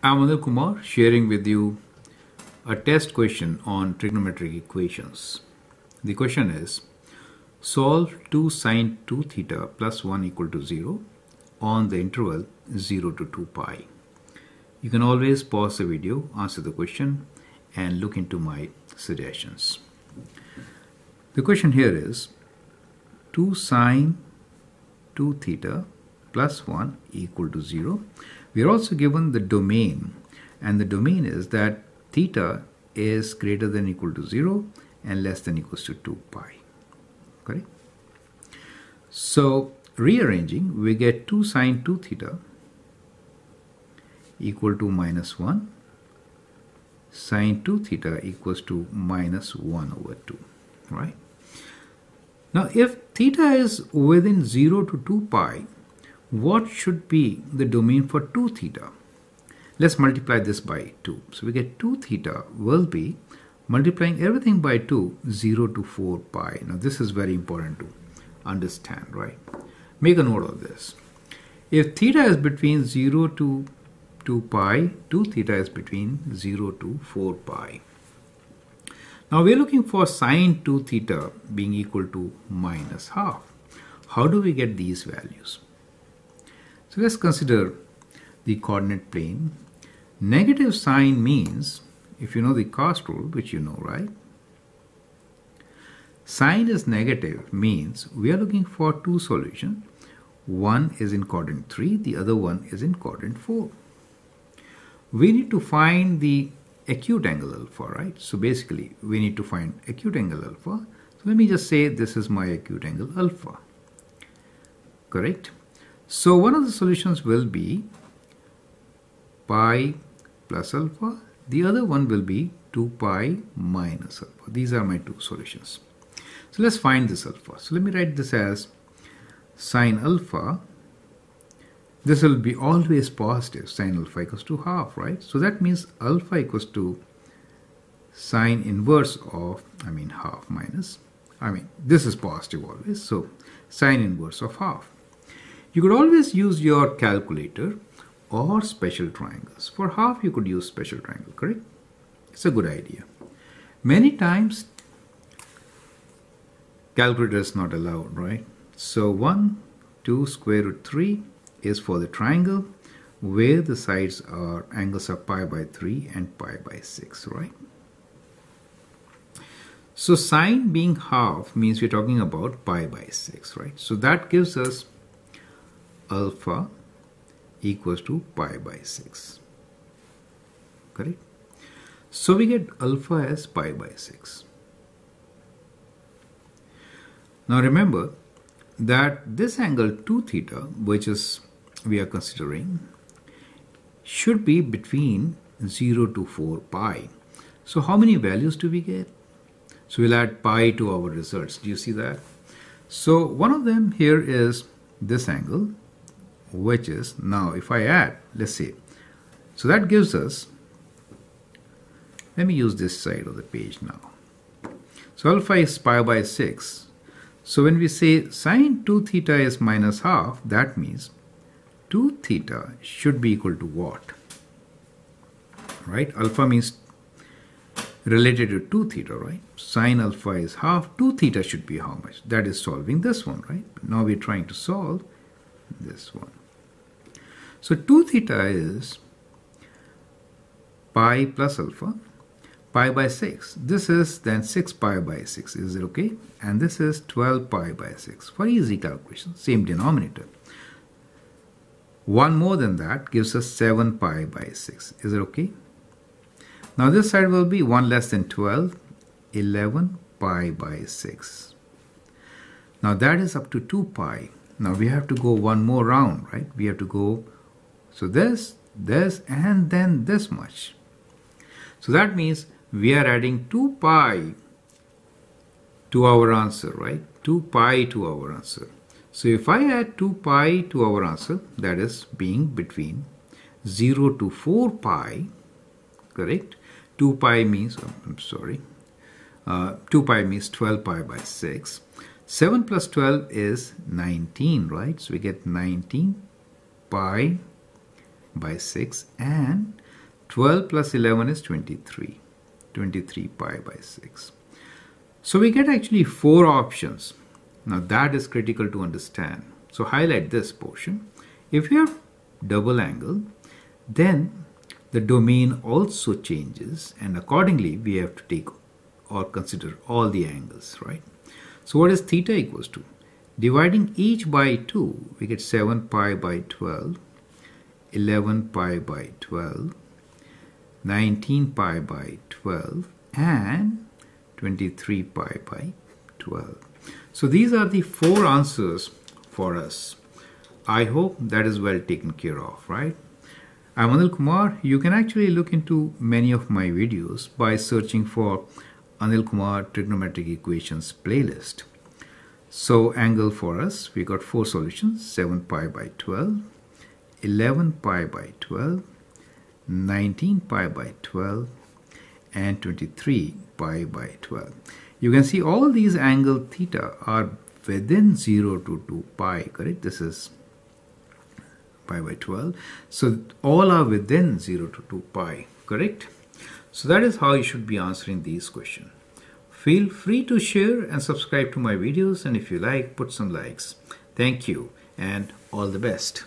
I'm Anil Kumar sharing with you a test question on trigonometric equations. The question is solve 2 sine 2 theta plus 1 equal to 0 on the interval 0 to 2 pi. You can always pause the video, answer the question and look into my suggestions. The question here is 2 sine 2 theta plus 1 equal to 0. We are also given the domain and the domain is that theta is greater than equal to 0 and less than equals to 2 pi. Correct? So rearranging we get 2 sine 2 theta equal to minus 1 sine 2 theta equals to minus 1 over 2 right now if theta is within 0 to 2 pi what should be the domain for 2 theta? Let's multiply this by 2. So we get 2 theta will be multiplying everything by 2, 0 to 4 pi. Now this is very important to understand, right? Make a note of this. If theta is between 0 to 2 pi, 2 theta is between 0 to 4 pi. Now we're looking for sine 2 theta being equal to minus half. How do we get these values? Let's consider the coordinate plane. Negative sine means, if you know the CAST rule, which you know, right? Sine is negative means we are looking for two solutions. One is in quadrant 3, the other one is in quadrant 4. We need to find the acute angle alpha, right? So basically, we need to find acute angle alpha. So let me just say this is my acute angle alpha. Correct? So one of the solutions will be pi plus alpha. The other one will be 2 pi minus alpha. These are my two solutions. So let's find this alpha. So let me write this as sine alpha. This will be always positive. Sine alpha equals to half, right? So that means alpha equals to sine inverse of, I mean half minus, I mean this is positive always. So sine inverse of half. You could always use your calculator or special triangles. For half, you could use special triangle, correct? It's a good idea. Many times, calculator is not allowed, right? So 1, 2 square root 3 is for the triangle where the sides are angles are pi by 3 and pi by 6, right? So sine being half means we're talking about pi by 6, right? So that gives us alpha equals to pi by 6. Correct? So we get alpha as pi by 6. Now remember that this angle 2 theta, which is we are considering, should be between 0 to 4 pi. So how many values do we get? So we'll add pi to our results. Do you see that? So one of them here is this angle which is now if I add let's see. So that gives us let me use this side of the page now. So alpha is pi by 6 so when we say sine 2 theta is minus half that means 2 theta should be equal to what? Right? Alpha means related to 2 theta right? Sine alpha is half. 2 theta should be how much? That is solving this one right? Now we're trying to solve this one so 2 theta is pi plus alpha, pi by 6. This is then 6 pi by 6. Is it okay? And this is 12 pi by 6. For easy calculation, same denominator. One more than that gives us 7 pi by 6. Is it okay? Now this side will be 1 less than 12, 11 pi by 6. Now that is up to 2 pi. Now we have to go one more round, right? We have to go so this, this, and then this much. So that means we are adding 2 pi to our answer, right? 2 pi to our answer. So if I add 2 pi to our answer, that is being between 0 to 4 pi, correct? 2 pi means, I'm sorry, uh, 2 pi means 12 pi by 6. 7 plus 12 is 19, right? So we get 19 pi by 6 and 12 plus 11 is 23. 23 pi by 6. So we get actually four options. Now that is critical to understand. So highlight this portion. If you have double angle, then the domain also changes and accordingly we have to take or consider all the angles, right? So what is theta equals to? Dividing each by 2, we get 7 pi by 12, 11 pi by 12, 19 pi by 12, and 23 pi by 12. So these are the four answers for us. I hope that is well taken care of, right? I'm Anil Kumar. You can actually look into many of my videos by searching for Anil Kumar Trigonometric Equations playlist. So angle for us, we got four solutions, 7 pi by 12, 11 pi by 12, 19 pi by 12, and 23 pi by 12. You can see all these angle theta are within 0 to 2 pi, correct? This is pi by 12. So all are within 0 to 2 pi, correct? So that is how you should be answering these questions. Feel free to share and subscribe to my videos and if you like, put some likes. Thank you and all the best.